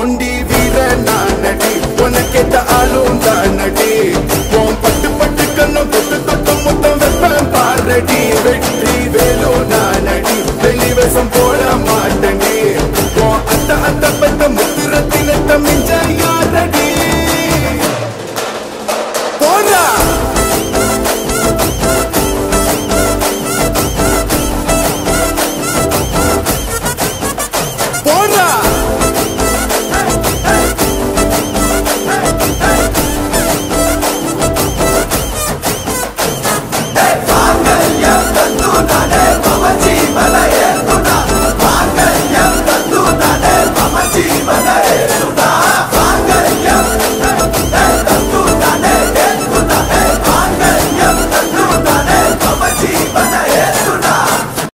ஒண்டி வீர நானடி உனக்கேத்த ஆளும் தானடி. உன் பட்டு பட்டு கண்ணும் தொட்டு தொட்டு முத்தம் வெப்பம் பாரடி.